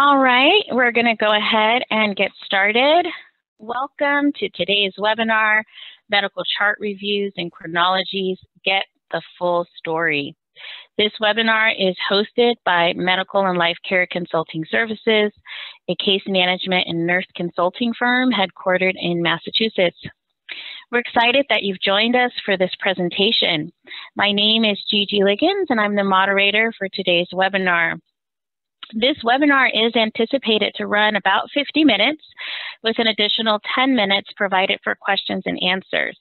All right, we're going to go ahead and get started. Welcome to today's webinar, Medical Chart Reviews and Chronologies, Get the Full Story. This webinar is hosted by Medical and Life Care Consulting Services, a case management and nurse consulting firm headquartered in Massachusetts. We're excited that you've joined us for this presentation. My name is Gigi Liggins and I'm the moderator for today's webinar. This webinar is anticipated to run about 50 minutes with an additional 10 minutes provided for questions and answers.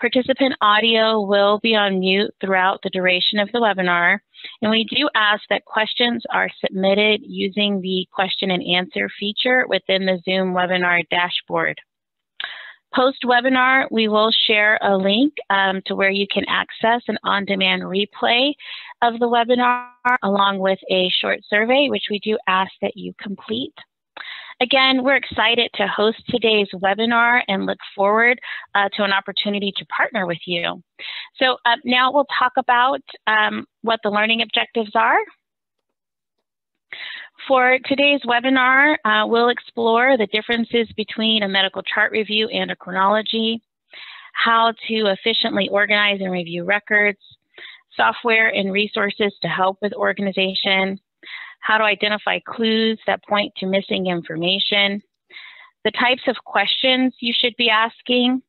Participant audio will be on mute throughout the duration of the webinar, and we do ask that questions are submitted using the question and answer feature within the Zoom webinar dashboard. Post-webinar, we will share a link um, to where you can access an on-demand replay of the webinar along with a short survey, which we do ask that you complete. Again, we're excited to host today's webinar and look forward uh, to an opportunity to partner with you. So uh, now we'll talk about um, what the learning objectives are. For today's webinar, uh, we'll explore the differences between a medical chart review and a chronology, how to efficiently organize and review records, software and resources to help with organization, how to identify clues that point to missing information, the types of questions you should be asking,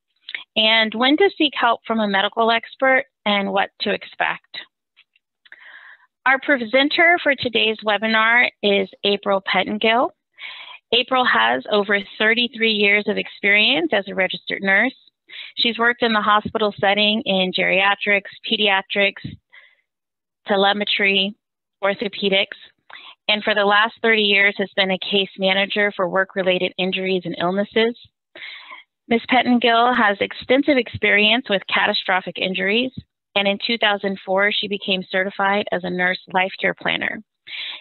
and when to seek help from a medical expert and what to expect. Our presenter for today's webinar is April Pettengill. April has over 33 years of experience as a registered nurse. She's worked in the hospital setting in geriatrics, pediatrics, telemetry, orthopedics, and for the last 30 years has been a case manager for work-related injuries and illnesses. Ms. Pettengill has extensive experience with catastrophic injuries, and in 2004, she became certified as a nurse life care planner.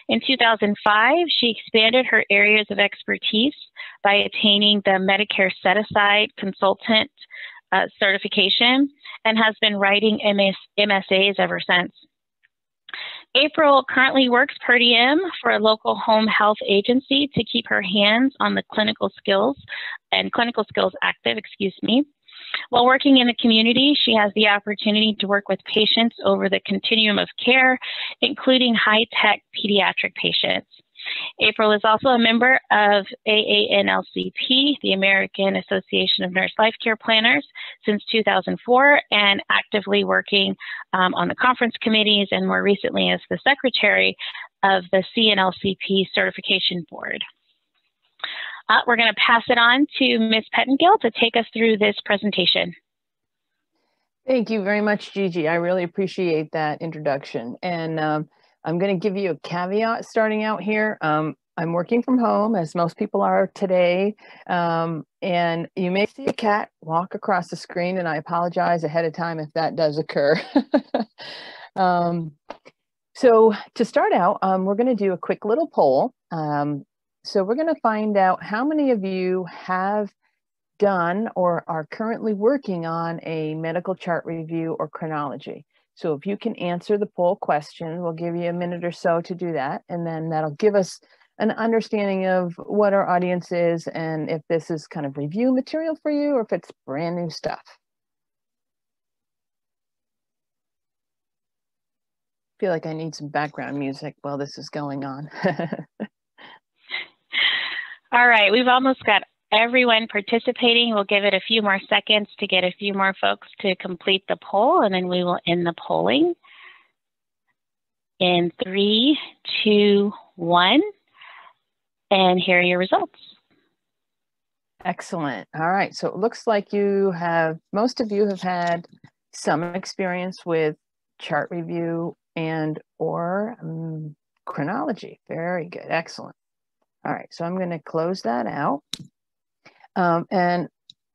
In 2005, she expanded her areas of expertise by attaining the Medicare Set Aside Consultant uh, certification and has been writing MS MSAs ever since. April currently works per diem for a local home health agency to keep her hands on the clinical skills and clinical skills active, excuse me. While working in the community, she has the opportunity to work with patients over the continuum of care, including high-tech pediatric patients. April is also a member of AANLCP, the American Association of Nurse Life Care Planners, since 2004, and actively working um, on the conference committees and more recently as the secretary of the CNLCP Certification Board. Uh, we're going to pass it on to Ms. Pettengill to take us through this presentation. Thank you very much, Gigi. I really appreciate that introduction. And um, I'm going to give you a caveat starting out here. Um, I'm working from home, as most people are today, um, and you may see a cat walk across the screen, and I apologize ahead of time if that does occur. um, so to start out, um, we're going to do a quick little poll. So we're going to find out how many of you have done or are currently working on a medical chart review or chronology. So if you can answer the poll question, we'll give you a minute or so to do that. And then that'll give us an understanding of what our audience is and if this is kind of review material for you or if it's brand new stuff. feel like I need some background music while this is going on. All right, we've almost got everyone participating. We'll give it a few more seconds to get a few more folks to complete the poll, and then we will end the polling. In three, two, one, and here are your results. Excellent. All right. So it looks like you have, most of you have had some experience with chart review and or um, chronology. Very good. Excellent. All right. So I'm going to close that out. Um, and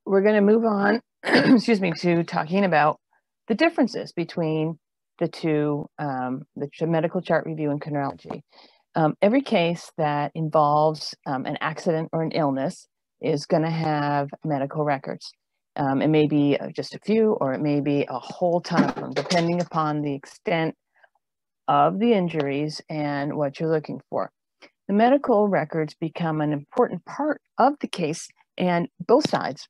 we're going to move on, excuse me, to talking about the differences between the two, um, the medical chart review and chronology. Um, every case that involves um, an accident or an illness is going to have medical records. Um, it may be uh, just a few, or it may be a whole ton of them, depending upon the extent of the injuries and what you're looking for. The medical records become an important part of the case, and both sides,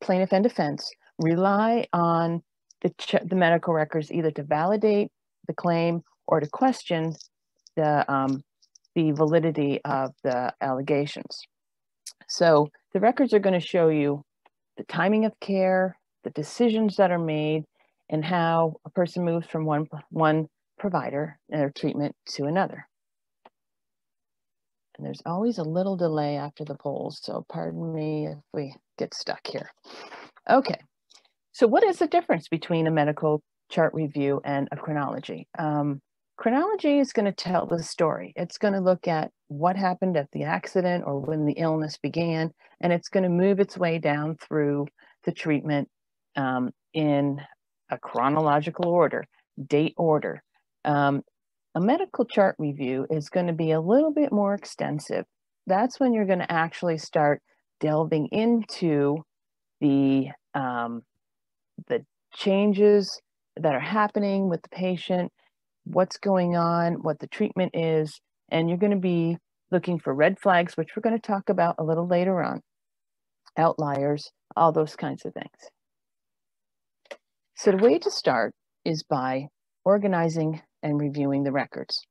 plaintiff and defense, rely on the, the medical records either to validate the claim or to question the, um, the validity of the allegations. So the records are going to show you the timing of care, the decisions that are made, and how a person moves from one, one provider or treatment to another. And there's always a little delay after the polls, so pardon me if we get stuck here. Okay, so what is the difference between a medical chart review and a chronology? Um, chronology is going to tell the story. It's going to look at what happened at the accident or when the illness began, and it's going to move its way down through the treatment um, in a chronological order, date order. Um, a medical chart review is going to be a little bit more extensive. That's when you're going to actually start delving into the um, the changes that are happening with the patient, what's going on, what the treatment is, and you're going to be looking for red flags, which we're going to talk about a little later on, outliers, all those kinds of things. So the way to start is by organizing and reviewing the records.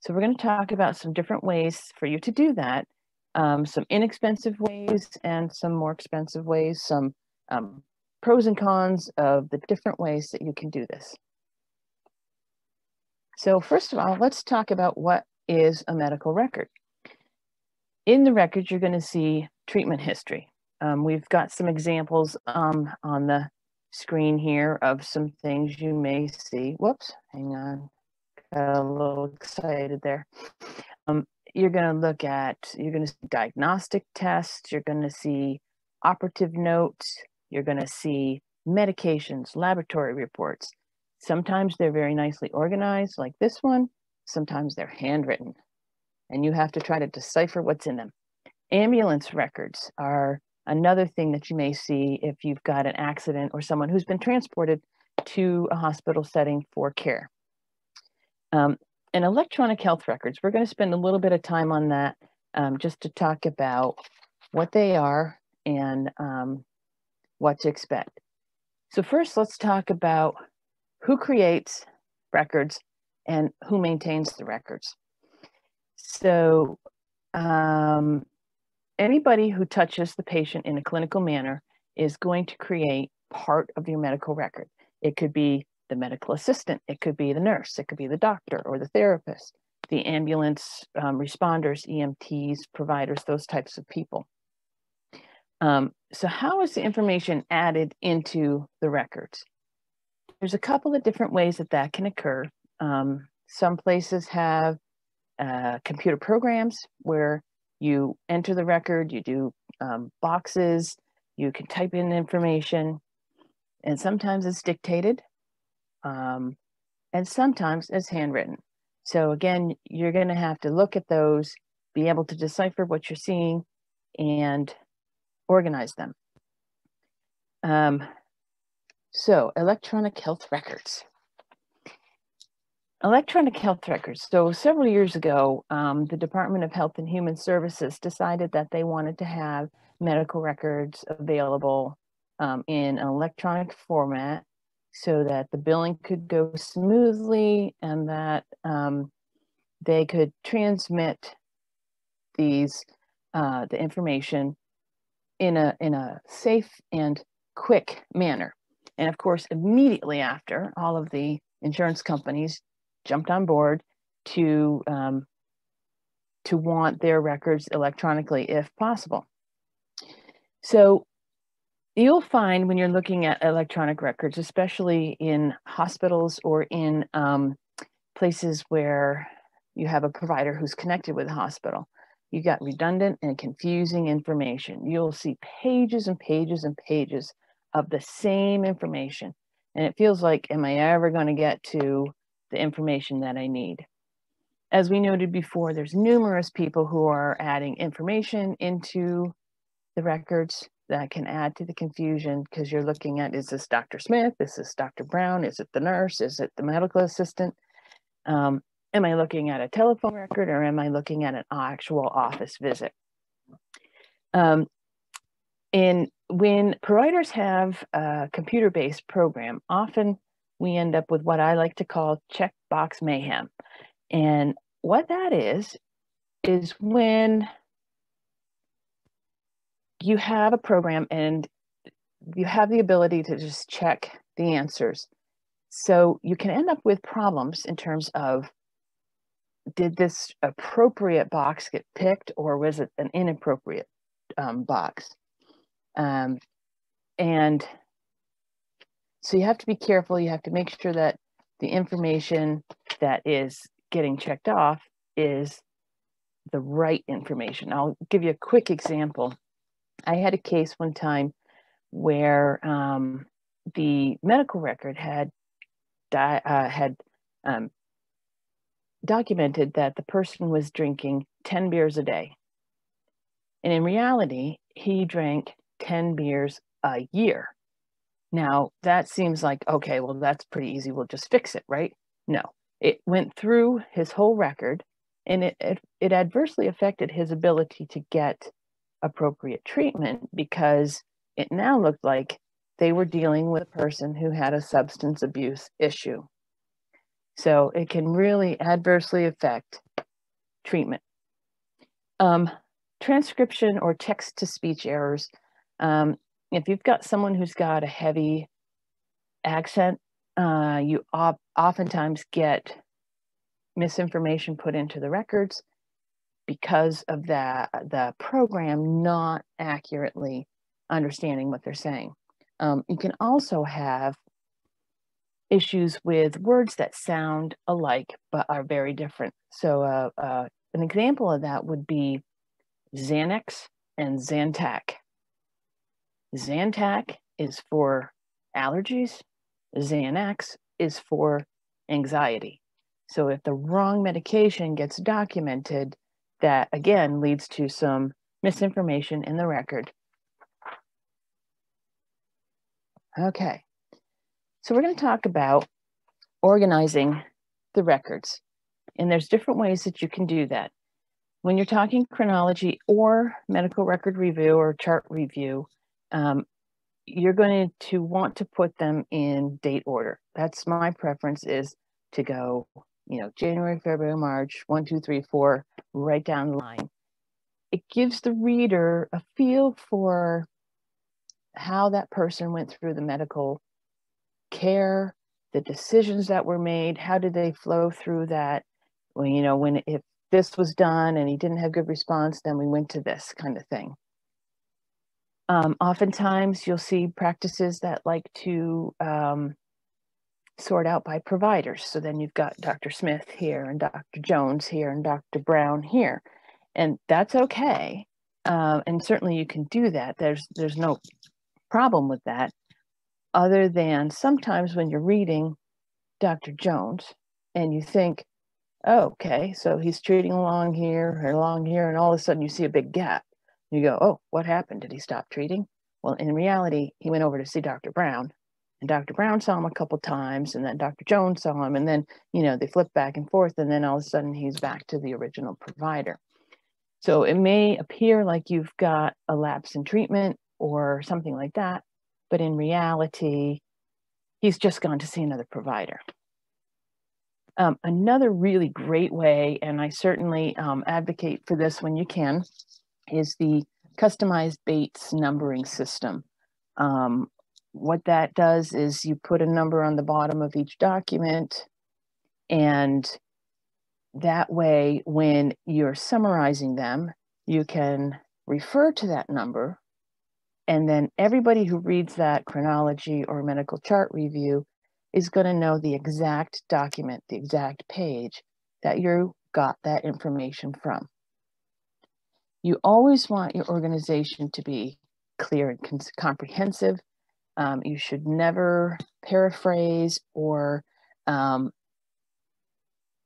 So we're going to talk about some different ways for you to do that, um, some inexpensive ways and some more expensive ways, some um, pros and cons of the different ways that you can do this. So first of all, let's talk about what is a medical record. In the record, you're going to see treatment history. Um, we've got some examples um, on the screen here of some things you may see. Whoops, hang on a little excited there. Um, you're going to look at, you're going to see diagnostic tests, you're going to see operative notes, you're going to see medications, laboratory reports. Sometimes they're very nicely organized, like this one. Sometimes they're handwritten, and you have to try to decipher what's in them. Ambulance records are another thing that you may see if you've got an accident or someone who's been transported to a hospital setting for care. Um, and electronic health records, we're going to spend a little bit of time on that um, just to talk about what they are and um, what to expect. So first, let's talk about who creates records and who maintains the records. So um, anybody who touches the patient in a clinical manner is going to create part of your medical record. It could be the medical assistant, it could be the nurse, it could be the doctor or the therapist, the ambulance um, responders, EMTs, providers, those types of people. Um, so how is the information added into the records? There's a couple of different ways that that can occur. Um, some places have uh, computer programs where you enter the record, you do um, boxes, you can type in information, and sometimes it's dictated um, and sometimes it's handwritten. So again, you're going to have to look at those, be able to decipher what you're seeing, and organize them. Um, so electronic health records. Electronic health records. So several years ago, um, the Department of Health and Human Services decided that they wanted to have medical records available um, in an electronic format so that the billing could go smoothly and that um, they could transmit these uh, the information in a in a safe and quick manner. And of course, immediately after, all of the insurance companies jumped on board to um, to want their records electronically if possible. So You'll find when you're looking at electronic records, especially in hospitals or in um, places where you have a provider who's connected with a hospital, you got redundant and confusing information. You'll see pages and pages and pages of the same information. And it feels like, am I ever going to get to the information that I need? As we noted before, there's numerous people who are adding information into the records that can add to the confusion because you're looking at is this Dr. Smith? Is this Dr. Brown? Is it the nurse? Is it the medical assistant? Um, am I looking at a telephone record or am I looking at an actual office visit? Um, in when providers have a computer-based program, often we end up with what I like to call checkbox mayhem. And what that is, is when you have a program and you have the ability to just check the answers. So you can end up with problems in terms of did this appropriate box get picked or was it an inappropriate um, box? Um, and so you have to be careful. You have to make sure that the information that is getting checked off is the right information. I'll give you a quick example. I had a case one time where um, the medical record had di- uh, had um, documented that the person was drinking 10 beers a day. And in reality, he drank 10 beers a year. Now, that seems like, okay, well, that's pretty easy. We'll just fix it, right? No, it went through his whole record and it, it, it adversely affected his ability to get appropriate treatment because it now looked like they were dealing with a person who had a substance abuse issue. So it can really adversely affect treatment. Um, transcription or text to speech errors. Um, if you've got someone who's got a heavy accent, uh, you op- oftentimes get misinformation put into the records because of that the program not accurately understanding what they're saying. Um, you can also have issues with words that sound alike but are very different. So uh, uh, an example of that would be Xanax and Zantac. Zantac is for allergies, Xanax is for anxiety. So if the wrong medication gets documented, that again leads to some misinformation in the record. Okay, so we're going to talk about organizing the records. And there's different ways that you can do that. When you're talking chronology or medical record review or chart review, um, you're going to want to put them in date order. That's my preference is to go, you know, January, February, March, one, two, three, four, right down the line. It gives the reader a feel for how that person went through the medical care, the decisions that were made, how did they flow through that? Well, you know, when if this was done and he didn't have good response, then we went to this kind of thing. Um, oftentimes, you'll see practices that like to um, sort out by providers. So then you've got Dr. Smith here and Dr. Jones here and Dr. Brown here, and that's okay. Uh, and certainly you can do that. There's there's no problem with that, other than sometimes when you're reading Dr. Jones and you think, oh, okay, so he's treating along here or along here, and all of a sudden you see a big gap. You go, oh, what happened? Did he stop treating? Well, in reality, he went over to see Dr. Brown, and Dr. Brown saw him a couple times, and then Dr. Jones saw him, and then you know they flip back and forth, and then all of a sudden he's back to the original provider. So it may appear like you've got a lapse in treatment or something like that, but in reality, he's just gone to see another provider. Um, another really great way, and I certainly um, advocate for this when you can, is the customized Bates numbering system. Um, what that does is you put a number on the bottom of each document, and that way, when you're summarizing them, you can refer to that number. And then everybody who reads that chronology or medical chart review is going to know the exact document, the exact page that you got that information from. You always want your organization to be clear and comprehensive. Um, you should never paraphrase or um,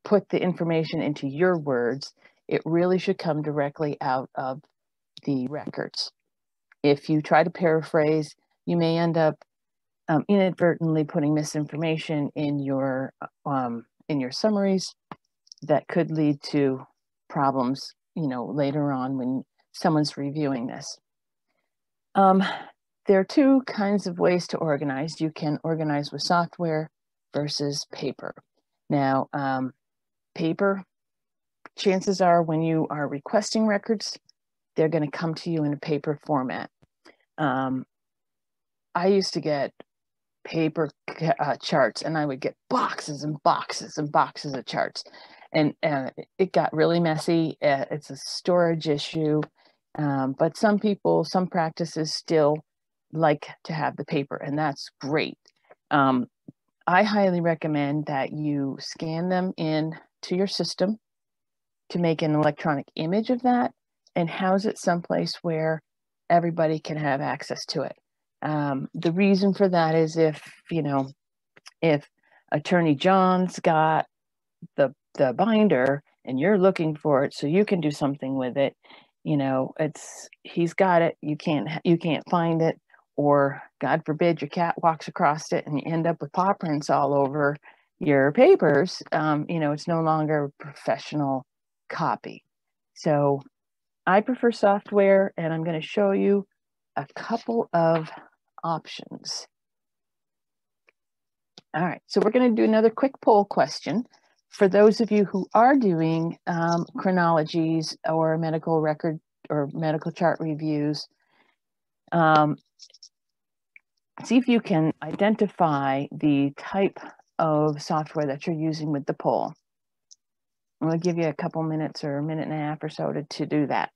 put the information into your words. It really should come directly out of the records. If you try to paraphrase, you may end up um, inadvertently putting misinformation in your um, in your summaries, that could lead to problems, you know, later on when someone's reviewing this. Um, there are two kinds of ways to organize. You can organize with software versus paper. Now, um, paper, chances are when you are requesting records, they're going to come to you in a paper format. Um, I used to get paper uh, charts and I would get boxes and boxes and boxes of charts. And uh, it got really messy. Uh, it's a storage issue. Um, but some people, some practices still like to have the paper, and that's great. Um, I highly recommend that you scan them in to your system to make an electronic image of that and house it someplace where everybody can have access to it. Um, the reason for that is if, you know, if Attorney John's got the the binder and you're looking for it so you can do something with it, you know, it's he's got it, you can't you can't find it, or God forbid your cat walks across it and you end up with paw prints all over your papers, um, you know, it's no longer a professional copy. So I prefer software and I'm going to show you a couple of options. All right, so we're going to do another quick poll question. For those of you who are doing um, chronologies or medical record or medical chart reviews, um, see if you can identify the type of software that you're using with the poll. To give you a couple minutes or a minute and a half or so to, to do that.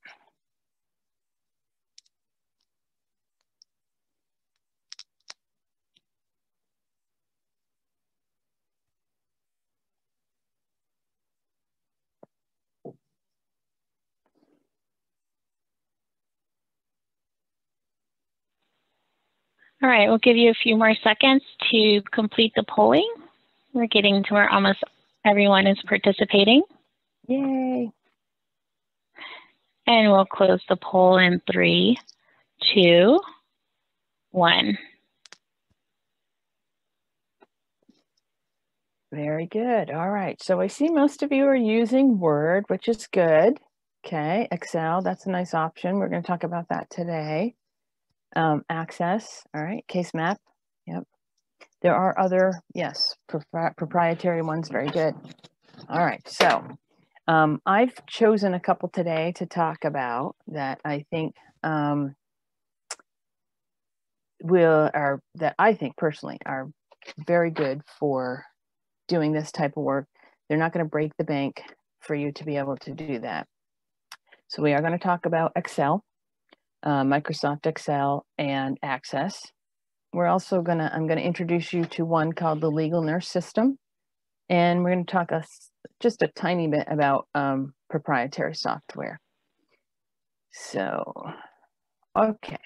All right, we'll give you a few more seconds to complete the polling. We're getting to where almost everyone is participating. Yay. And we'll close the poll in three, two, one. Very good. All right. So I see most of you are using Word, which is good. Okay. Excel, that's a nice option. We're going to talk about that today. Um, access, all right, case map, yep. There are other, yes, propri proprietary ones, very good. All right, so um, I've chosen a couple today to talk about that I think um, will are that I think personally are very good for doing this type of work. They're not going to break the bank for you to be able to do that. So we are going to talk about Excel uh, Microsoft Excel and Access. We're also gonna, I'm gonna introduce you to one called the Legal Nurse System. And we're gonna talk a, just a tiny bit about um, proprietary software. So, okay,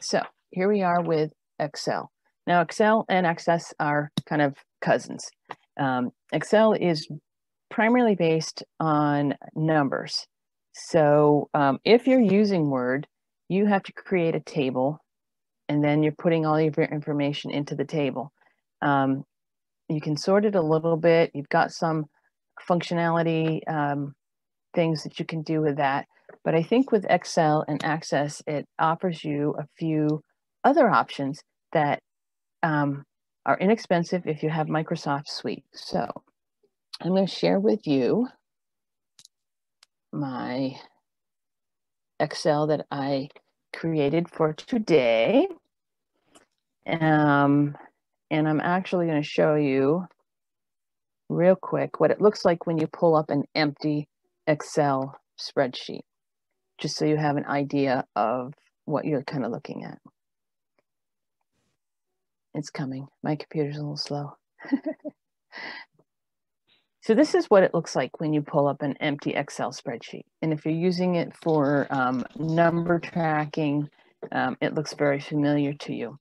so here we are with Excel. Now Excel and Access are kind of cousins. Um, Excel is primarily based on numbers. So um, if you're using Word, you have to create a table and then you're putting all of your information into the table. Um, you can sort it a little bit. You've got some functionality um, things that you can do with that. But I think with Excel and Access, it offers you a few other options that um, are inexpensive if you have Microsoft Suite. So I'm going to share with you my Excel that I created for today. Um, and I'm actually going to show you real quick what it looks like when you pull up an empty Excel spreadsheet, just so you have an idea of what you're kind of looking at. It's coming. My computer's a little slow. So this is what it looks like when you pull up an empty Excel spreadsheet. And if you're using it for um, number tracking, um, it looks very familiar to you.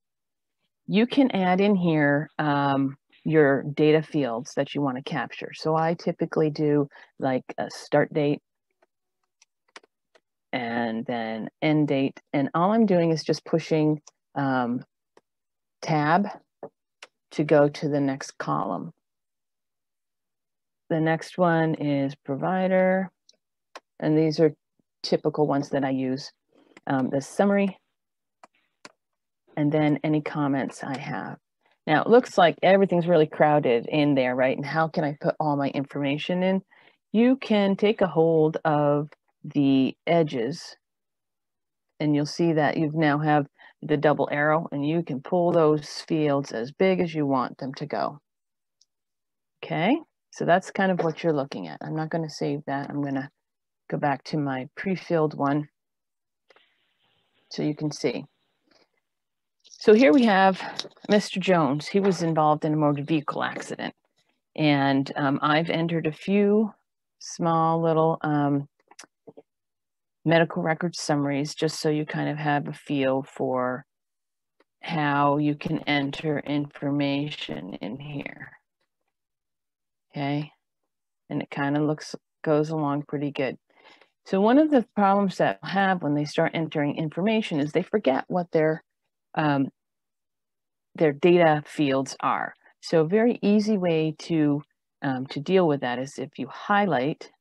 You can add in here um, your data fields that you want to capture. So I typically do like a start date and then end date. And all I'm doing is just pushing um, tab to go to the next column. The next one is provider. And these are typical ones that I use. Um, the summary, and then any comments I have. Now it looks like everything's really crowded in there, right? And how can I put all my information in? You can take a hold of the edges and you'll see that you now have the double arrow and you can pull those fields as big as you want them to go. Okay, so that's kind of what you're looking at. I'm not going to save that. I'm going to go back to my pre-filled one so you can see. So here we have Mr. Jones. He was involved in a motor vehicle accident. And um, I've entered a few small little um, medical record summaries just so you kind of have a feel for how you can enter information in here. Okay. And it kind of looks, goes along pretty good. So one of the problems that have when they start entering information is they forget what their um, their data fields are. So a very easy way to um, to deal with that is if you highlight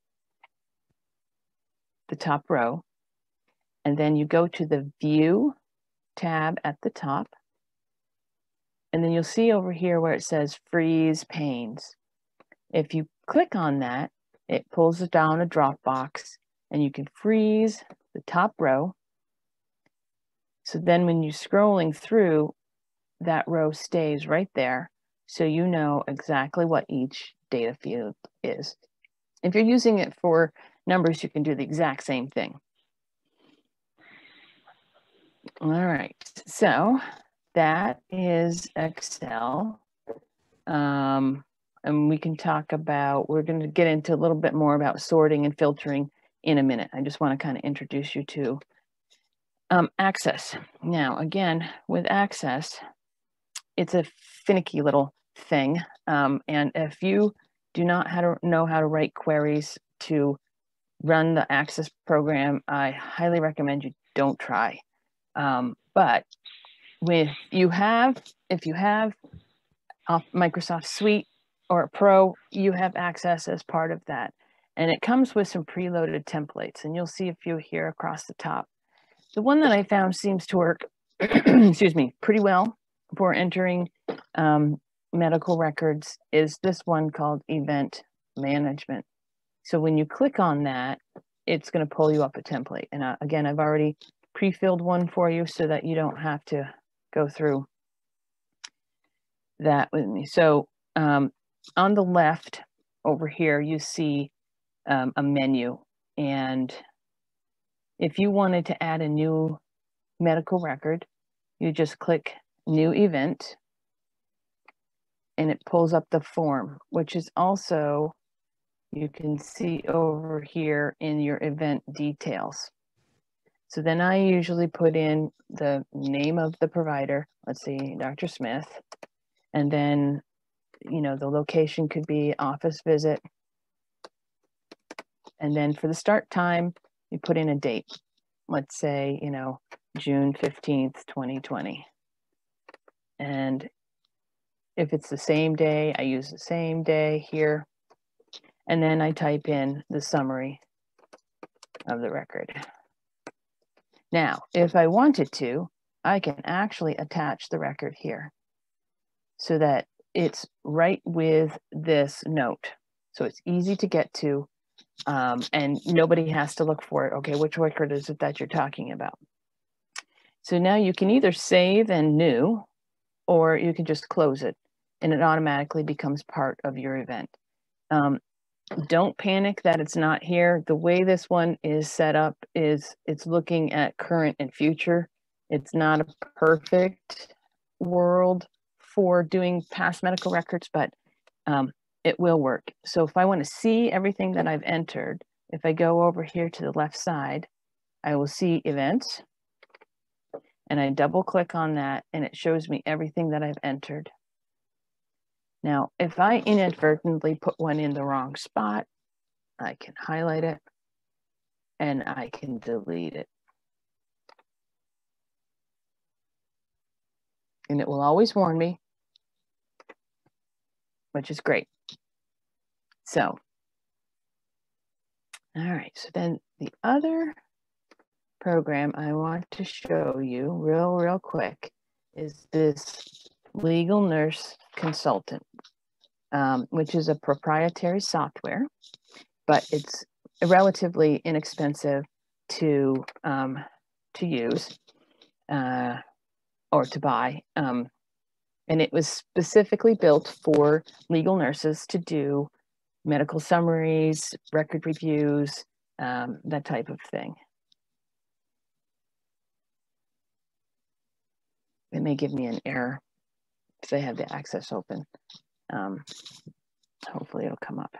the top row, and then you go to the View tab at the top, and then you'll see over here where it says Freeze Panes. If you click on that, it pulls down a drop box, and you can freeze the top row. So then when you're scrolling through, that row stays right there, so you know exactly what each data field is. If you're using it for numbers, you can do the exact same thing. All right, so that is Excel. Um, and we can talk about, we're going to get into a little bit more about sorting and filtering in a minute. I just want to kind of introduce you to um, Access. Now, again, with Access, it's a finicky little thing. Um, and if you do not how to know how to write queries to run the Access program, I highly recommend you don't try. Um, but with you have, if you have Microsoft Suite or Pro, you have access as part of that. And it comes with some preloaded templates, and you'll see a few here across the top. The one that I found seems to work, excuse me, pretty well for entering um, medical records is this one called Event Management. So when you click on that, it's going to pull you up a template. And uh, again, I've already pre-filled one for you so that you don't have to go through that with me. So um, on the left over here, you see um, a menu. And if you wanted to add a new medical record, you just click new event and it pulls up the form, which is also, you can see over here in your event details. So then I usually put in the name of the provider, let's see, Dr. Smith, and then, you know, the location could be office visit. And then for the start time, you put in a date. Let's say, you know, June 15th, 2020. And if it's the same day, I use the same day here. And then I type in the summary of the record. Now, if I wanted to, I can actually attach the record here so that it's right with this note. So it's easy to get to um, and nobody has to look for it. Okay, which record is it that you're talking about? So now you can either save and new or you can just close it and it automatically becomes part of your event. Um, don't panic that it's not here. The way this one is set up is it's looking at current and future. It's not a perfect world for doing past medical records, but um, it will work. So if I want to see everything that I've entered, if I go over here to the left side, I will see events and I double click on that and it shows me everything that I've entered. Now, if I inadvertently put one in the wrong spot, I can highlight it and I can delete it. And it will always warn me, which is great. So, all right, so then the other program I want to show you real, real quick is this legal nurse consultant, um, which is a proprietary software, but it's relatively inexpensive to um, to use uh, or to buy. Um, and it was specifically built for legal nurses to do medical summaries, record reviews, um, that type of thing. It may give me an error if they have the access open. Um, hopefully it'll come up.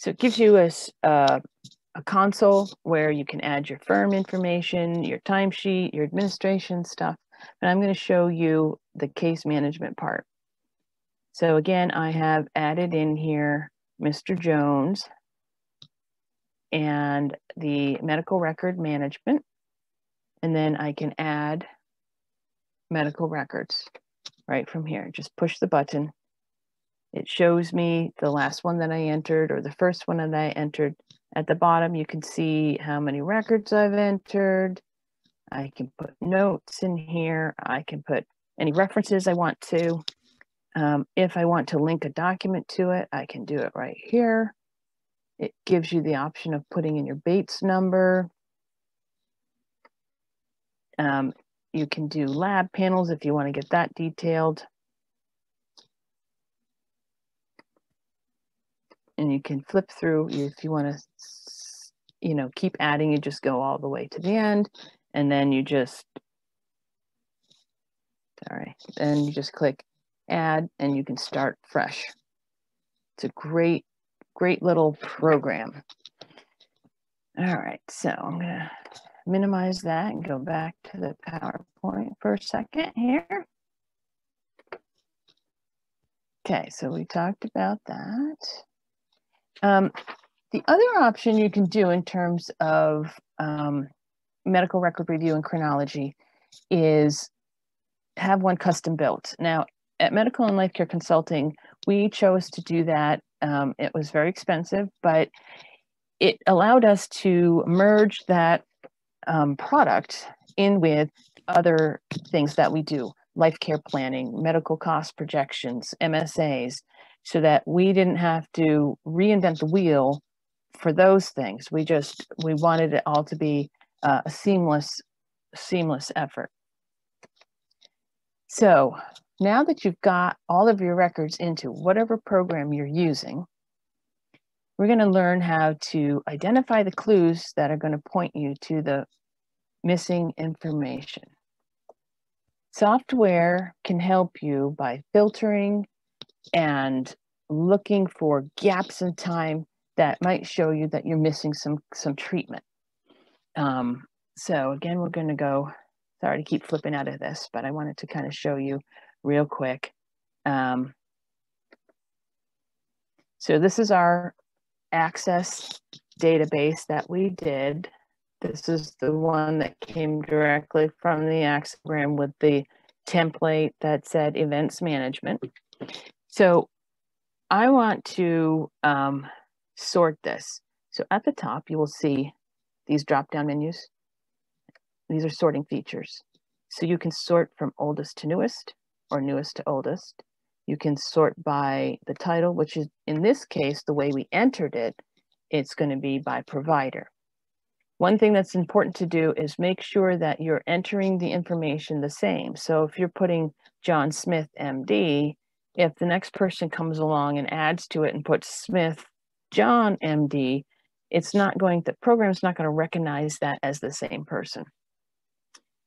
So it gives you a, uh, a console where you can add your firm information, your timesheet, your administration stuff. But I'm going to show you the case management part. So again, I have added in here Mr. Jones and the medical record management. And then I can add medical records right from here. Just push the button. It shows me the last one that I entered or the first one that I entered at the bottom, you can see how many records I've entered. I can put notes in here. I can put any references I want to. Um, if I want to link a document to it, I can do it right here. It gives you the option of putting in your Bates number. Um, you can do lab panels if you want to get that detailed. And you can flip through if you want to you know keep adding you just go all the way to the end and then you just sorry then you just click add and you can start fresh. It's a great great little program. All right so i'm gonna minimize that and go back to the powerpoint for a second here. Okay so we talked about that um, the other option you can do in terms of um, medical record review and chronology is have one custom built. Now, at Medical and Life Care Consulting, we chose to do that. Um, it was very expensive, but it allowed us to merge that um, product in with other things that we do life care planning, medical cost projections, MSAs, so that we didn't have to reinvent the wheel for those things. We just we wanted it all to be uh, a seamless seamless effort. So now that you've got all of your records into whatever program you're using, we're going to learn how to identify the clues that are going to point you to the missing information. Software can help you by filtering and looking for gaps in time that might show you that you're missing some some treatment. Um, so again, we're going to go. Sorry to keep flipping out of this, but I wanted to kind of show you real quick. Um, so this is our access database that we did. This is the one that came directly from the Access program with the template that said events management. So I want to um, sort this. So at the top, you will see these drop-down menus. These are sorting features. So you can sort from oldest to newest or newest to oldest. You can sort by the title, which is in this case, the way we entered it, it's going to be by provider. One thing that's important to do is make sure that you're entering the information the same. So if you're putting John Smith, MD, if the next person comes along and adds to it and puts Smith John MD, it's not going, the program's not going to recognize that as the same person.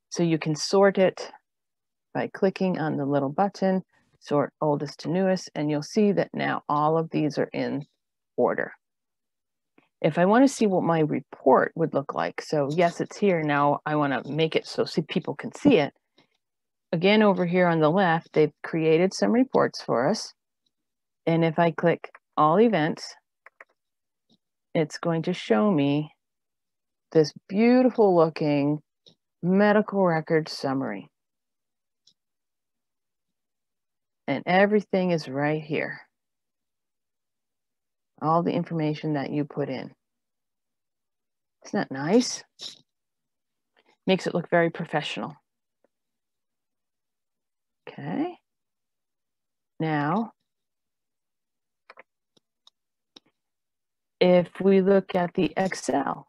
So you can sort it by clicking on the little button, sort oldest to newest, and you'll see that now all of these are in order. If I want to see what my report would look like, so yes, it's here now, I want to make it so people can see it. Again, over here on the left, they've created some reports for us. And if I click all events, it's going to show me this beautiful looking medical record summary. And everything is right here. All the information that you put in. Isn't that nice? Makes it look very professional. Okay. Now, if we look at the Excel,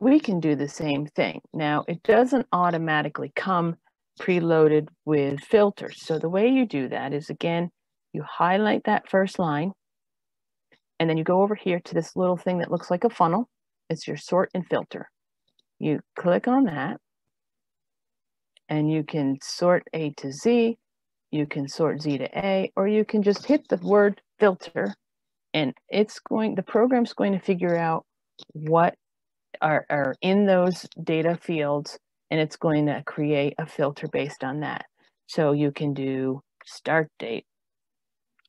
we can do the same thing. Now, it doesn't automatically come preloaded with filters. So the way you do that is, again, you highlight that first line, and then you go over here to this little thing that looks like a funnel. It's your sort and filter. You click on that, and you can sort A to Z, you can sort Z to A, or you can just hit the word filter and it's going, the program's going to figure out what are, are in those data fields and it's going to create a filter based on that. So you can do start date,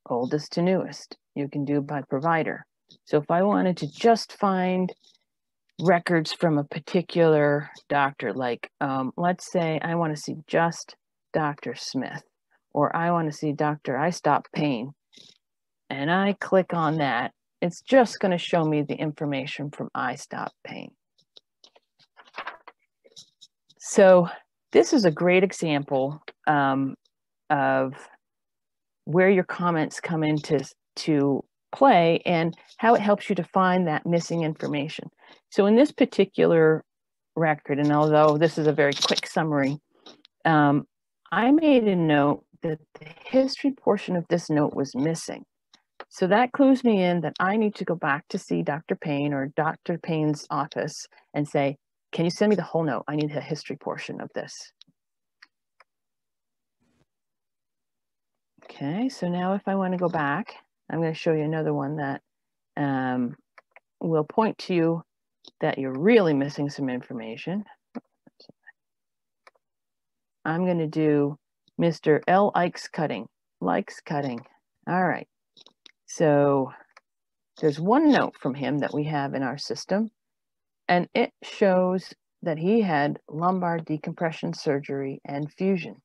oldest to newest. You can do by provider. So if I wanted to just find records from a particular doctor, like um, let's say I want to see just Dr. Smith, or I want to see Dr. I Stop Pain, and I click on that, it's just going to show me the information from I Stop Pain. So this is a great example um, of where your comments come into to play and how it helps you to find that missing information. So in this particular record, and although this is a very quick summary, um, I made a note that the history portion of this note was missing. So that clues me in that I need to go back to see Dr. Payne or Dr. Payne's office and say, can you send me the whole note? I need the history portion of this. Okay, so now if I want to go back, I'm going to show you another one that um, will point to you that you're really missing some information. I'm going to do Mr. L. Ike's cutting. Likes cutting. All right. So there's one note from him that we have in our system, and it shows that he had lumbar decompression surgery and fusion.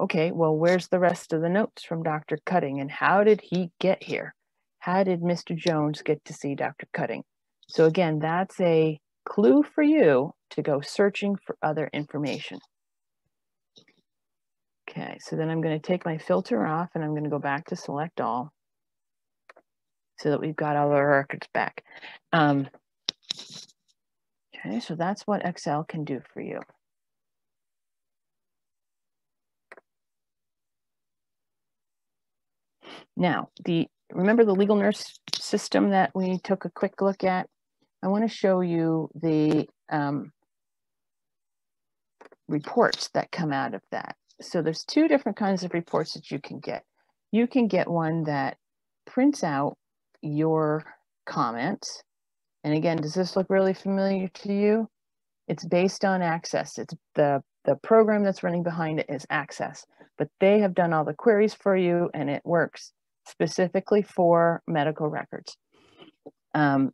Okay, well, where's the rest of the notes from Dr. Cutting, and how did he get here? How did Mr. Jones get to see Dr. Cutting? So again, that's a clue for you to go searching for other information. Okay, so then I'm going to take my filter off and I'm going to go back to select all so that we've got all our records back. Um, okay, so that's what Excel can do for you. Now, the remember the legal nurse system that we took a quick look at? I want to show you the um, reports that come out of that. So there's two different kinds of reports that you can get. You can get one that prints out your comments. And again, does this look really familiar to you? It's based on Access. It's the, the program that's running behind it is Access, but they have done all the queries for you and it works specifically for medical records. Um,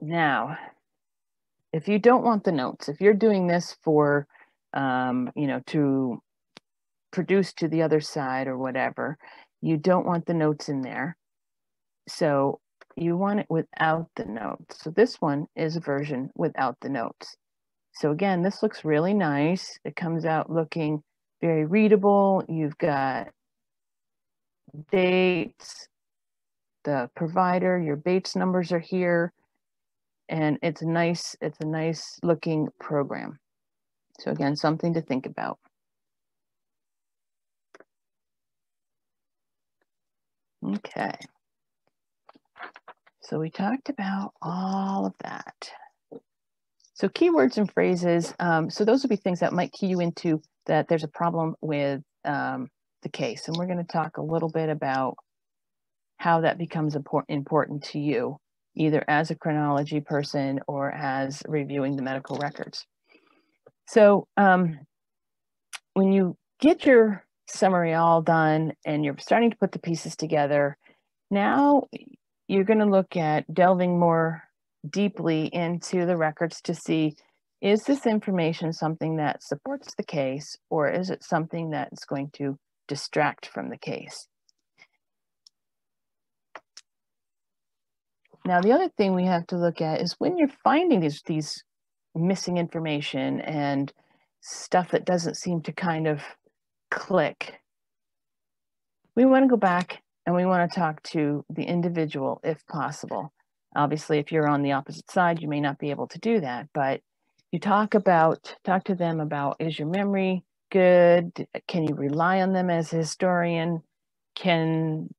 now, if you don't want the notes, if you're doing this for, um, you know, to produce to the other side or whatever, you don't want the notes in there. So you want it without the notes. So this one is a version without the notes. So again, this looks really nice. It comes out looking very readable. You've got dates, the provider, your Bates numbers are here, and it's a nice, it's a nice looking program. So again, something to think about. Okay. So we talked about all of that. So keywords and phrases, um, so those would be things that might key you into that there's a problem with um, the case. And we're going to talk a little bit about how that becomes important to you, either as a chronology person or as reviewing the medical records. So um, when you get your summary all done and you're starting to put the pieces together, now you're going to look at delving more deeply into the records to see is this information something that supports the case or is it something that's going to distract from the case? Now, the other thing we have to look at is when you're finding these, these missing information and stuff that doesn't seem to kind of click, we want to go back and we want to talk to the individual if possible. Obviously, if you're on the opposite side, you may not be able to do that, but you talk about, talk to them about is your memory good? Can you rely on them as a historian? Can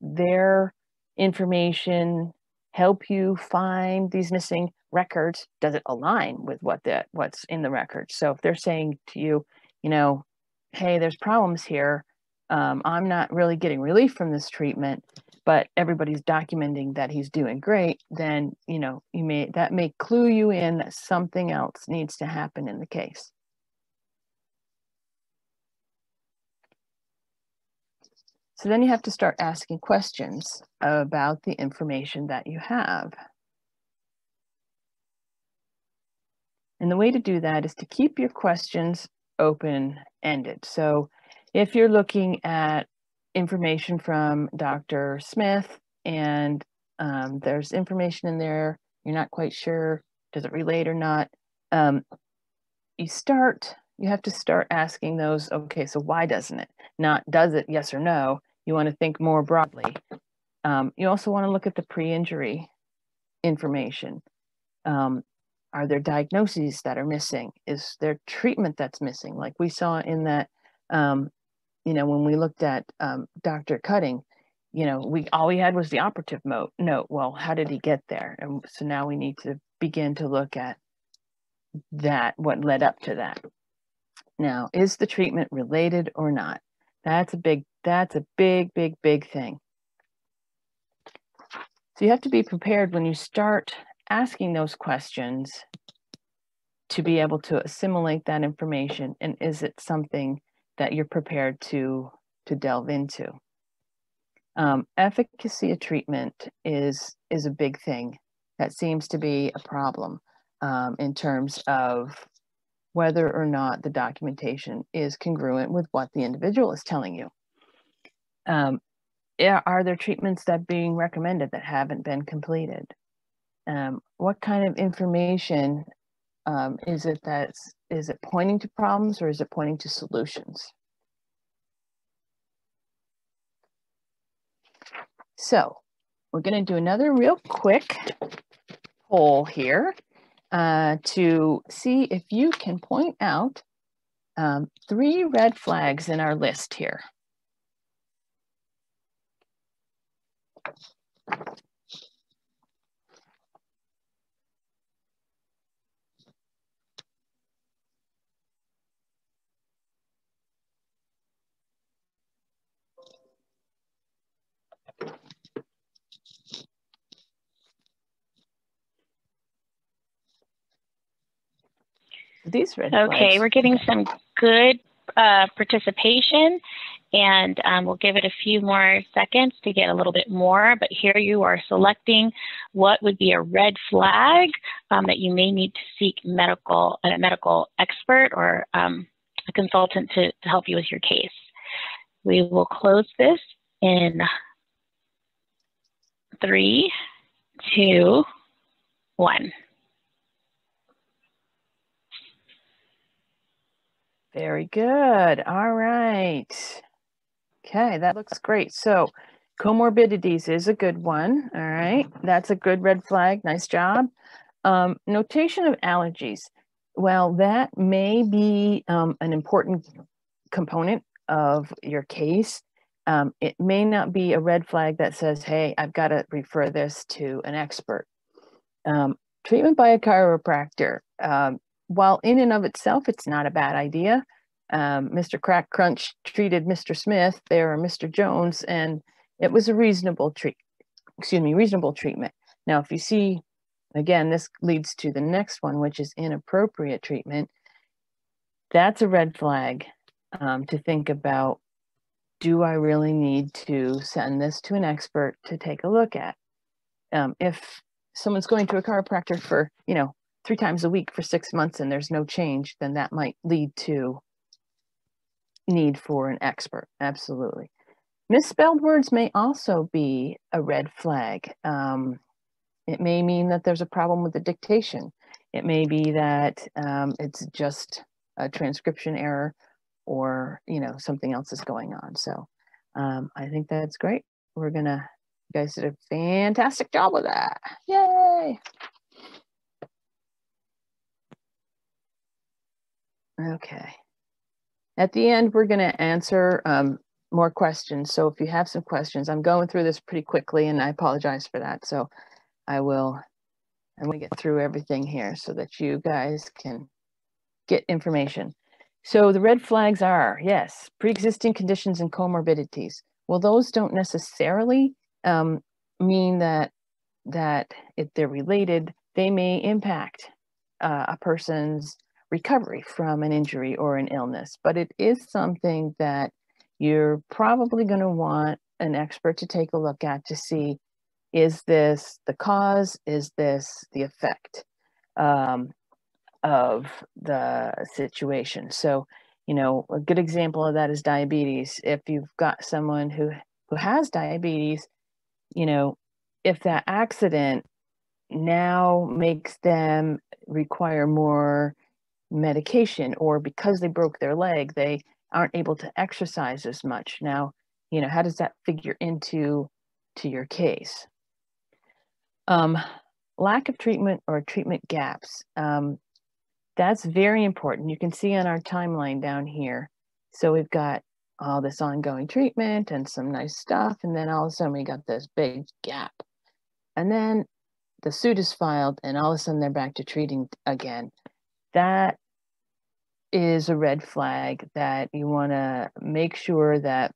their information help you find these missing records? Does it align with what the what's in the records? So if they're saying to you, you know, hey, there's problems here. Um, I'm not really getting relief from this treatment, but everybody's documenting that he's doing great. Then you know you may that may clue you in that something else needs to happen in the case. So then you have to start asking questions about the information that you have. And the way to do that is to keep your questions open-ended. So if you're looking at information from Dr. Smith and um, there's information in there, you're not quite sure, does it relate or not, um, you start, you have to start asking those, okay, so why doesn't it? Not does it, yes or no, you want to think more broadly. Um, you also want to look at the pre-injury information. Um, are there diagnoses that are missing? Is there treatment that's missing? Like we saw in that, um, you know, when we looked at um, Dr. Cutting, you know, we all we had was the operative note. Note. Well, how did he get there? And so now we need to begin to look at that. What led up to that? Now, is the treatment related or not? That's a big that's a big, big, big thing. So you have to be prepared when you start asking those questions to be able to assimilate that information. And is it something that you're prepared to, to delve into? Um, efficacy of treatment is, is a big thing that seems to be a problem um, in terms of whether or not the documentation is congruent with what the individual is telling you. Um, are there treatments that being recommended that haven't been completed? Um, what kind of information um, is it that's is it pointing to problems or is it pointing to solutions? So we're going to do another real quick poll here uh, to see if you can point out um, three red flags in our list here. These red Okay, flags. we're getting some good uh, participation and um, we'll give it a few more seconds to get a little bit more. But here you are selecting what would be a red flag um, that you may need to seek medical a medical expert or um, a consultant to, to help you with your case. We will close this in three, two, one. Very good. All right. Okay, that looks great. So comorbidities is a good one. All right, that's a good red flag. Nice job. Um, notation of allergies. Well, that may be um, an important component of your case. Um, it may not be a red flag that says, hey, I've got to refer this to an expert. Um, treatment by a chiropractor, um, while in and of itself, it's not a bad idea um, Mr. Crack Crunch treated Mr. Smith there or Mr. Jones, and it was a reasonable treat. Excuse me, reasonable treatment. Now, if you see, again, this leads to the next one, which is inappropriate treatment. that's a red flag um, to think about. Do I really need to send this to an expert to take a look at? Um, if someone's going to a chiropractor for, you know, three times a week for six months and there's no change, then that might lead to need for an expert. Absolutely. Misspelled words may also be a red flag. Um, it may mean that there's a problem with the dictation. It may be that um, it's just a transcription error or, you know, something else is going on. So um, I think that's great. We're going to, you guys did a fantastic job with that. Yay. Okay. At the end, we're going to answer um, more questions. So if you have some questions, I'm going through this pretty quickly and I apologize for that. So I will, I'm going to get through everything here so that you guys can get information. So the red flags are, yes, pre-existing conditions and comorbidities. Well, those don't necessarily um, mean that, that if they're related, they may impact uh, a person's recovery from an injury or an illness, but it is something that you're probably going to want an expert to take a look at to see is this the cause, is this the effect um, of the situation. So, you know, a good example of that is diabetes. If you've got someone who who has diabetes, you know, if that accident now makes them require more medication or because they broke their leg they aren't able to exercise as much. Now you know how does that figure into to your case? Um, lack of treatment or treatment gaps um, that's very important. You can see on our timeline down here. So we've got all this ongoing treatment and some nice stuff and then all of a sudden we got this big gap. And then the suit is filed and all of a sudden they're back to treating again that is a red flag that you want to make sure that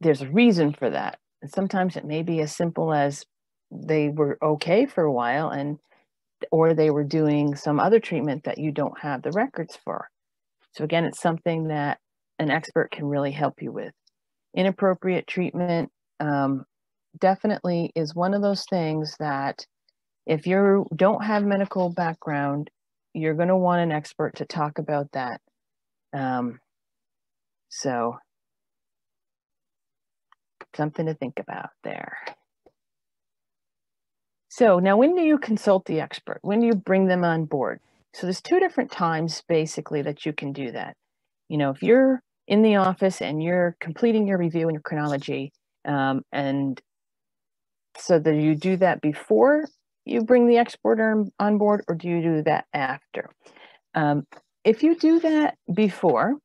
there's a reason for that. And sometimes it may be as simple as they were okay for a while and or they were doing some other treatment that you don't have the records for. So again, it's something that an expert can really help you with. Inappropriate treatment um, definitely is one of those things that if you don't have medical background you're going to want an expert to talk about that. Um, so something to think about there. So now when do you consult the expert? When do you bring them on board? So there's two different times basically that you can do that. You know, if you're in the office and you're completing your review and your chronology, um, and so that you do that before you bring the exporter on board or do you do that after? Um, if you do that before,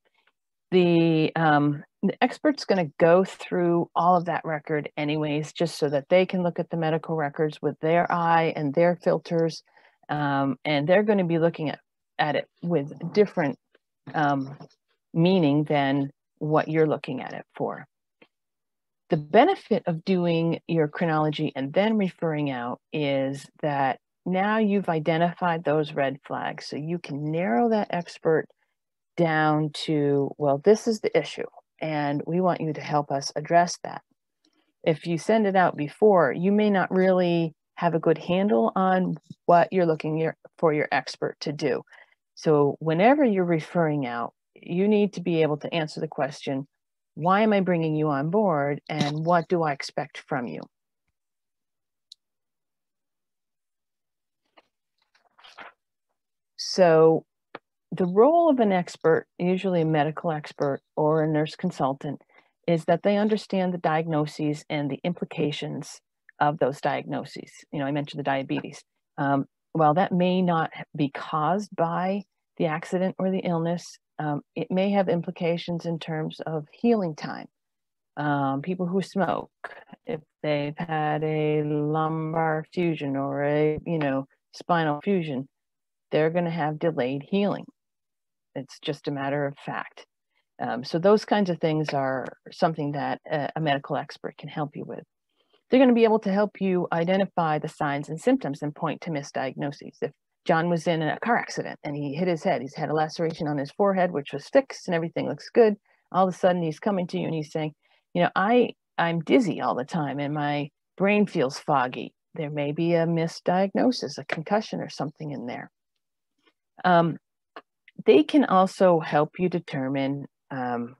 the, um, the expert's going to go through all of that record anyways, just so that they can look at the medical records with their eye and their filters. Um, and they're going to be looking at, at it with different um, meaning than what you're looking at it for. The benefit of doing your chronology and then referring out is that now you've identified those red flags. So you can narrow that expert down to, well, this is the issue, and we want you to help us address that. If you send it out before, you may not really have a good handle on what you're looking for your expert to do. So whenever you're referring out, you need to be able to answer the question, why am I bringing you on board and what do I expect from you? So the role of an expert, usually a medical expert or a nurse consultant, is that they understand the diagnoses and the implications of those diagnoses. You know, I mentioned the diabetes. Um, while that may not be caused by the accident or the illness, um, it may have implications in terms of healing time. Um, people who smoke, if they've had a lumbar fusion or a, you know, spinal fusion, they're going to have delayed healing. It's just a matter of fact. Um, so those kinds of things are something that a, a medical expert can help you with. They're going to be able to help you identify the signs and symptoms and point to misdiagnoses. If John was in a car accident and he hit his head. He's had a laceration on his forehead, which was fixed and everything looks good. All of a sudden he's coming to you and he's saying, you know, I, I'm dizzy all the time and my brain feels foggy. There may be a misdiagnosis, a concussion or something in there. Um, they can also help you determine, um,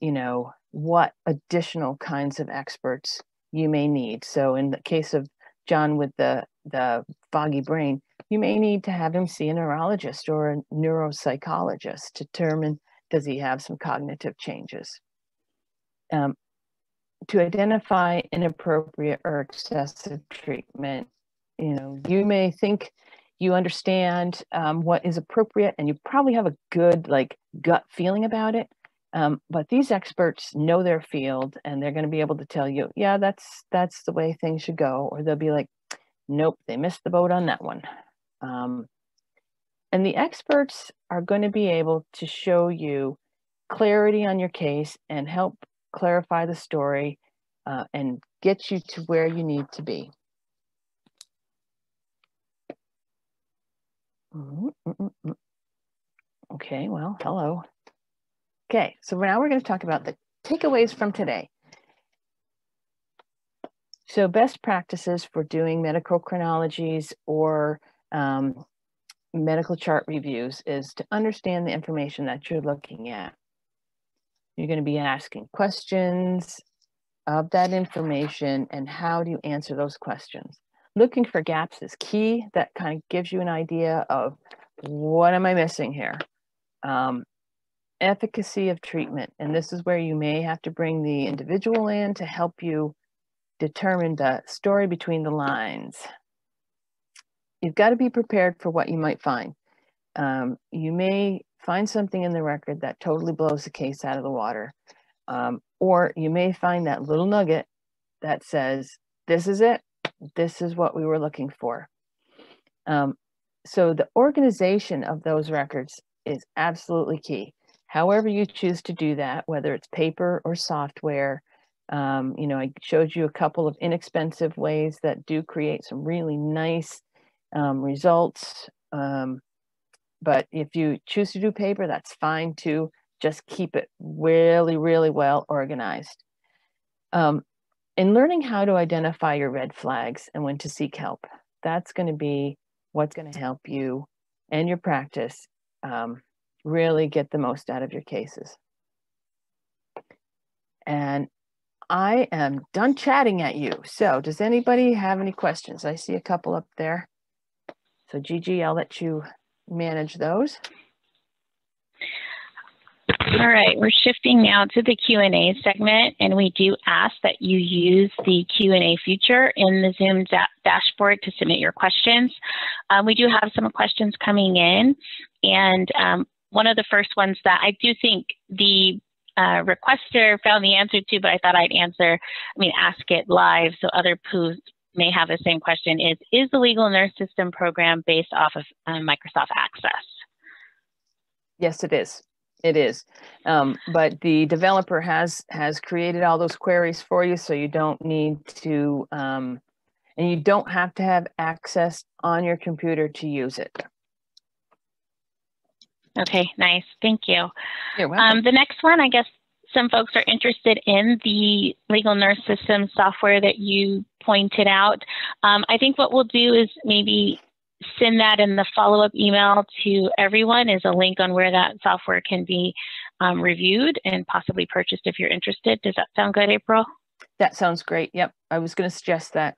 you know, what additional kinds of experts you may need. So in the case of John with the, the foggy brain, you may need to have him see a neurologist or a neuropsychologist to determine does he have some cognitive changes. Um, to identify inappropriate or excessive treatment, you know, you may think you understand um, what is appropriate and you probably have a good like gut feeling about it um, but these experts know their field and they're going to be able to tell you yeah that's that's the way things should go or they'll be like nope they missed the boat on that one um, and the experts are going to be able to show you clarity on your case and help clarify the story uh, and get you to where you need to be Mm -mm Okay, well, hello. Okay, so now we're going to talk about the takeaways from today. So best practices for doing medical chronologies or um, medical chart reviews is to understand the information that you're looking at. You're going to be asking questions of that information and how do you answer those questions looking for gaps is key. That kind of gives you an idea of what am I missing here? Um, efficacy of treatment. And this is where you may have to bring the individual in to help you determine the story between the lines. You've got to be prepared for what you might find. Um, you may find something in the record that totally blows the case out of the water. Um, or you may find that little nugget that says, this is it, this is what we were looking for. Um, so the organization of those records is absolutely key. However you choose to do that, whether it's paper or software, um, you know, I showed you a couple of inexpensive ways that do create some really nice um, results. Um, but if you choose to do paper, that's fine too. Just keep it really, really well organized. Um, in learning how to identify your red flags and when to seek help, that's going to be what's going to help you and your practice um, really get the most out of your cases. And I am done chatting at you. So does anybody have any questions? I see a couple up there. So Gigi, I'll let you manage those. All right, we're shifting now to the Q&A segment, and we do ask that you use the Q&A feature in the Zoom da dashboard to submit your questions. Um, we do have some questions coming in, and um, one of the first ones that I do think the uh, requester found the answer to, but I thought I'd answer, I mean, ask it live so other POOs may have the same question is, is the Legal Nurse System program based off of um, Microsoft Access? Yes, it is. It is, um, but the developer has has created all those queries for you, so you don't need to, um, and you don't have to have Access on your computer to use it. Okay, nice. Thank you. You're welcome. Um, the next one, I guess some folks are interested in the legal nurse system software that you pointed out. Um, I think what we'll do is maybe send that in the follow-up email to everyone is a link on where that software can be um, reviewed and possibly purchased if you're interested. Does that sound good, April? That sounds great. Yep, I was going to suggest that.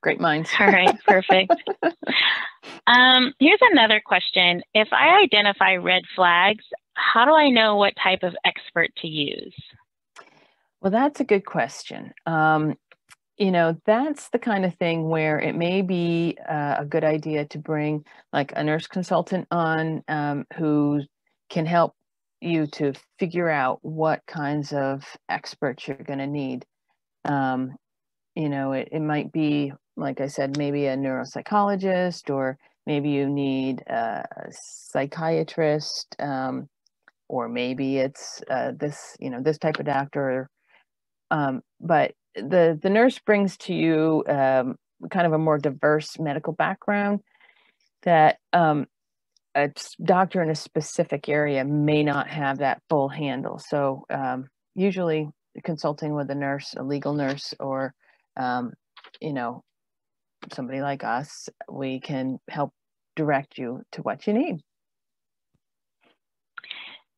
Great minds. All right, perfect. um, here's another question. If I identify red flags, how do I know what type of expert to use? Well, that's a good question. Um, you know, that's the kind of thing where it may be uh, a good idea to bring like a nurse consultant on um, who can help you to figure out what kinds of experts you're going to need. Um, you know, it, it might be, like I said, maybe a neuropsychologist, or maybe you need a psychiatrist, um, or maybe it's uh, this, you know, this type of doctor. Um, but the the nurse brings to you um, kind of a more diverse medical background. that um, a doctor in a specific area may not have that full handle. So um, usually consulting with a nurse, a legal nurse, or um, you know somebody like us, we can help direct you to what you need.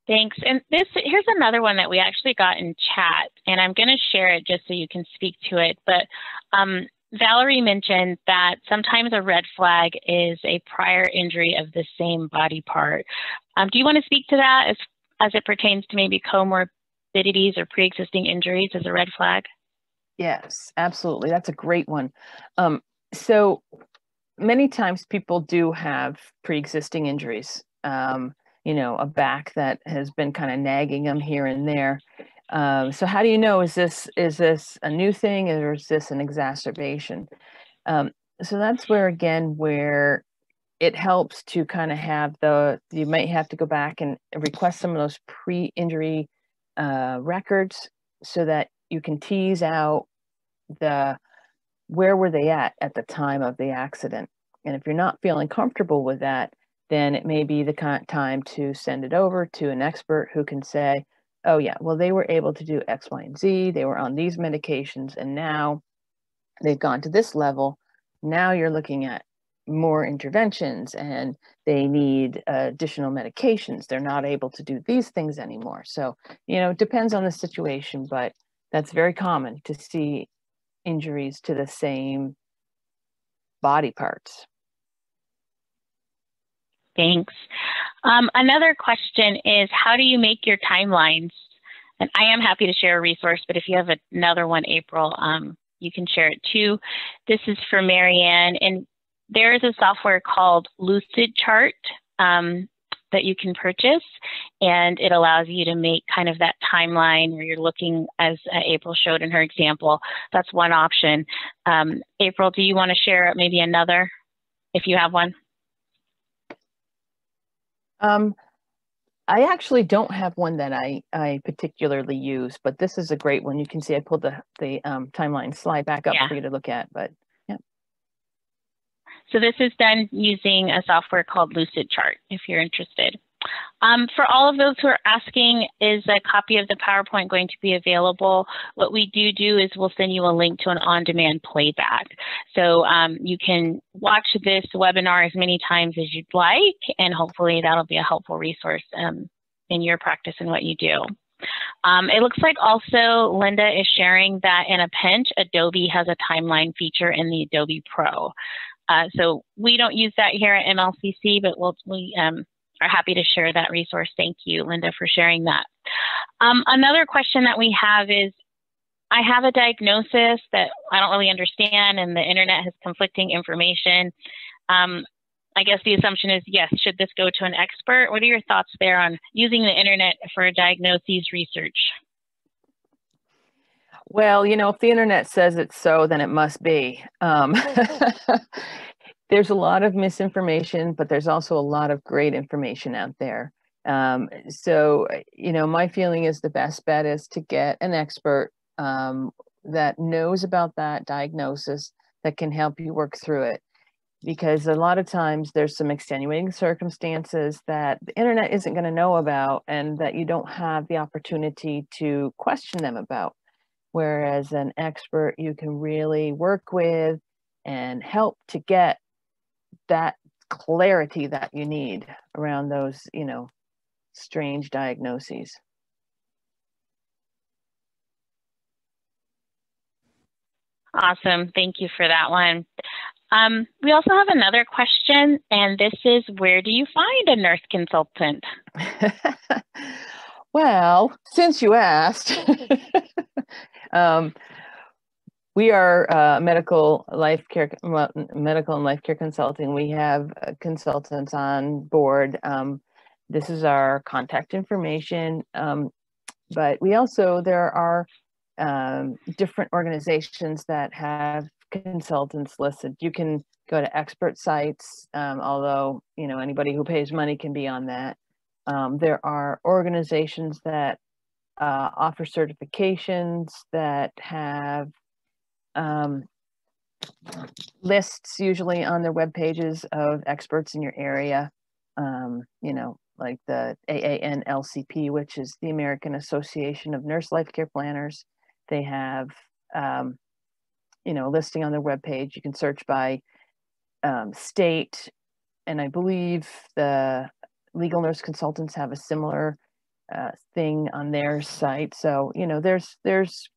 Thanks. And this here's another one that we actually got in chat, and I'm going to share it just so you can speak to it. But um, Valerie mentioned that sometimes a red flag is a prior injury of the same body part. Um, do you want to speak to that as as it pertains to maybe comorbidities or pre-existing injuries as a red flag? Yes, absolutely. That's a great one. Um, so many times people do have pre-existing injuries. Um, you know, a back that has been kind of nagging them here and there. Um, so how do you know is this is this a new thing or is this an exacerbation? Um, so that's where again where it helps to kind of have the you might have to go back and request some of those pre-injury uh, records so that you can tease out the where were they at at the time of the accident and if you're not feeling comfortable with that then it may be the time to send it over to an expert who can say, oh, yeah, well, they were able to do X, Y, and Z. They were on these medications, and now they've gone to this level. Now you're looking at more interventions and they need uh, additional medications. They're not able to do these things anymore. So, you know, it depends on the situation, but that's very common to see injuries to the same body parts. Thanks. Um, another question is how do you make your timelines? And I am happy to share a resource, but if you have another one, April, um, you can share it too. This is for Marianne, and there is a software called Lucidchart um, that you can purchase, and it allows you to make kind of that timeline where you're looking, as uh, April showed in her example. That's one option. Um, April, do you want to share maybe another, if you have one? Um, I actually don't have one that I, I particularly use, but this is a great one. You can see I pulled the, the um, timeline slide back up yeah. for you to look at, but yeah. So this is done using a software called Lucidchart, if you're interested. Um, for all of those who are asking, is a copy of the PowerPoint going to be available? What we do do is we'll send you a link to an on-demand playback. So um, you can watch this webinar as many times as you'd like, and hopefully that'll be a helpful resource um, in your practice and what you do. Um, it looks like also Linda is sharing that in a pinch, Adobe has a timeline feature in the Adobe Pro. Uh, so we don't use that here at MLCC, but we'll, we um, are happy to share that resource. Thank you, Linda, for sharing that. Um, another question that we have is, I have a diagnosis that I don't really understand and the internet has conflicting information. Um, I guess the assumption is yes, should this go to an expert? What are your thoughts there on using the internet for diagnoses research? Well, you know, if the internet says it's so, then it must be. Um, there's a lot of misinformation, but there's also a lot of great information out there. Um, so, you know, my feeling is the best bet is to get an expert um, that knows about that diagnosis that can help you work through it. Because a lot of times there's some extenuating circumstances that the internet isn't going to know about and that you don't have the opportunity to question them about. Whereas an expert you can really work with and help to get that clarity that you need around those, you know, strange diagnoses. Awesome. Thank you for that one. Um, we also have another question, and this is where do you find a nurse consultant? well, since you asked, um, we are uh, medical life care medical and life care consulting. We have uh, consultants on board. Um, this is our contact information um, but we also there are um, different organizations that have consultants listed. You can go to expert sites um, although you know anybody who pays money can be on that. Um, there are organizations that uh, offer certifications that have um, lists usually on their web pages of experts in your area. Um, you know, like the AANLCP, which is the American Association of Nurse Life Care Planners. They have, um, you know, listing on their web page. You can search by um, state, and I believe the legal nurse consultants have a similar uh, thing on their site. So you know, there's there's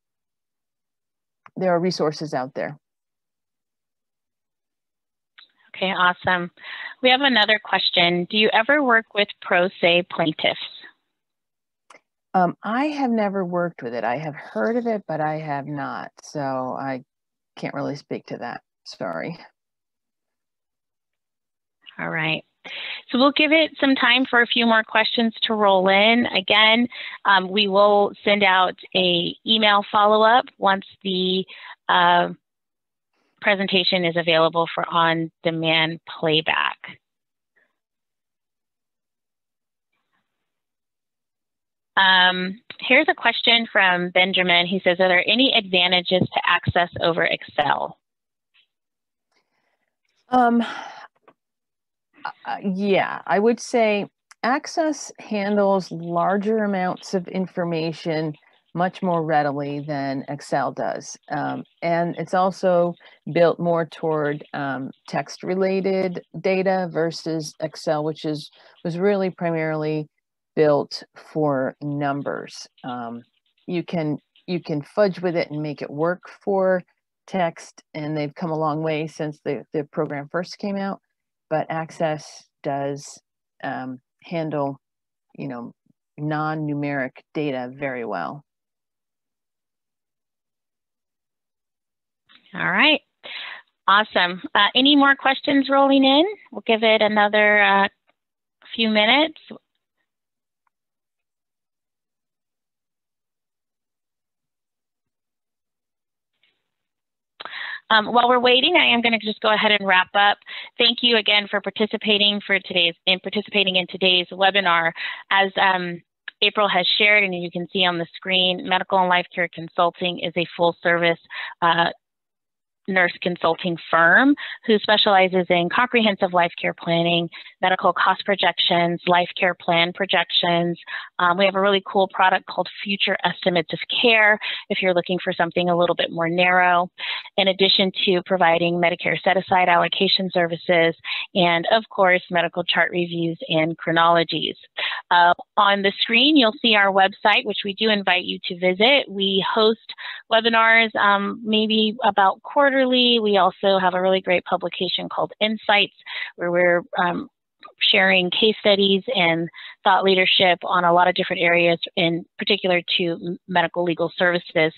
there are resources out there. Okay, awesome. We have another question. Do you ever work with pro se plaintiffs? Um, I have never worked with it. I have heard of it, but I have not. So I can't really speak to that. Sorry. All right. So we'll give it some time for a few more questions to roll in. Again, um, we will send out a email follow-up once the uh, presentation is available for on-demand playback. Um, here's a question from Benjamin. He says, are there any advantages to Access over Excel? Um, uh, yeah, I would say Access handles larger amounts of information much more readily than Excel does. Um, and it's also built more toward um, text related data versus Excel, which is was really primarily built for numbers. Um, you can you can fudge with it and make it work for text, and they've come a long way since the, the program first came out. But Access does um, handle, you know, non-numeric data very well. All right. Awesome. Uh, any more questions rolling in? We'll give it another uh, few minutes. Um, while we're waiting, I am going to just go ahead and wrap up. Thank you again for participating for today's in participating in today's webinar. As um, April has shared, and you can see on the screen, Medical and Life Care Consulting is a full service uh, nurse consulting firm who specializes in comprehensive life care planning, medical cost projections, life care plan projections. Um, we have a really cool product called Future Estimates of Care if you're looking for something a little bit more narrow. In addition to providing Medicare set aside allocation services and, of course, medical chart reviews and chronologies. Uh, on the screen, you'll see our website, which we do invite you to visit. We host webinars um, maybe about quarterly. We also have a really great publication called Insights, where we're um, sharing case studies and thought leadership on a lot of different areas, in particular to medical legal services.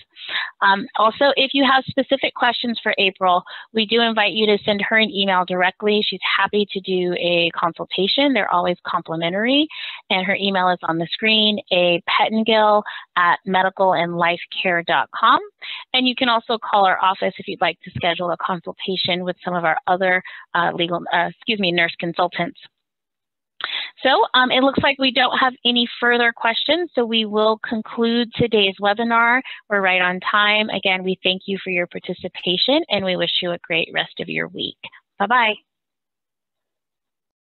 Um, also, if you have specific questions for April, we do invite you to send her an email directly. She's happy to do a consultation. They're always complimentary, and her email is on the screen, a pettengill at medicalandlifecare.com. And you can also call our office if you'd like to schedule a consultation with some of our other uh, legal, uh, excuse me, nurse consultants. So um, it looks like we don't have any further questions, so we will conclude today's webinar. We're right on time. Again, we thank you for your participation and we wish you a great rest of your week. Bye-bye.